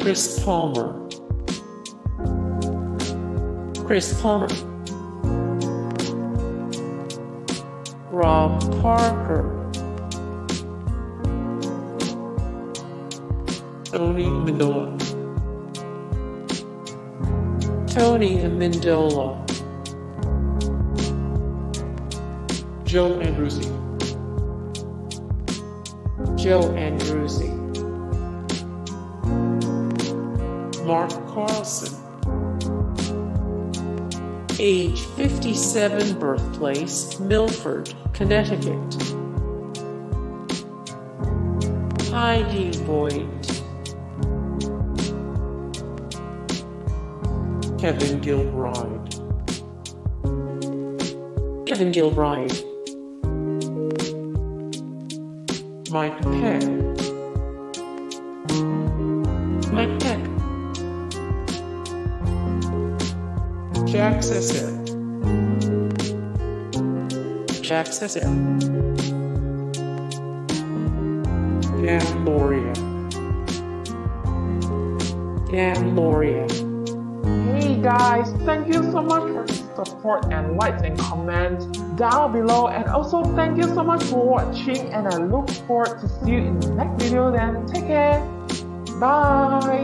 Chris Palmer. Chris Palmer. Rob Parker. Tony Amendola. Tony Amendola. Joe Andruzzi. Joe Andruzzi. Mark Carlson. Age 57, birthplace Milford, Connecticut. Heidi Voight. Kevin Gilbride. Kevin Gilbride. Mike Petke. Jacques Cesaire. Jacques Cesaire. Dan Lauria. Dan Lauria. Hey guys, thank you so much for support and likes and comments down below and also thank you so much for watching and I look forward to see you in the next video then take care. Bye.